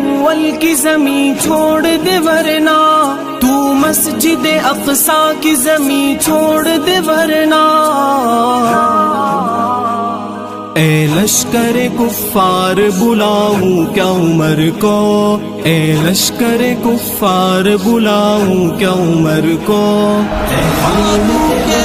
अव्वल की जमी छोड़ दे वरना। तू मस्जिद अफसा की जमी छोड़ दे वरना। ए लश्कर कुफार बुलाऊं क्या उमर को? ए लश्कर कुफार बुलाऊं क्या उमर को? ए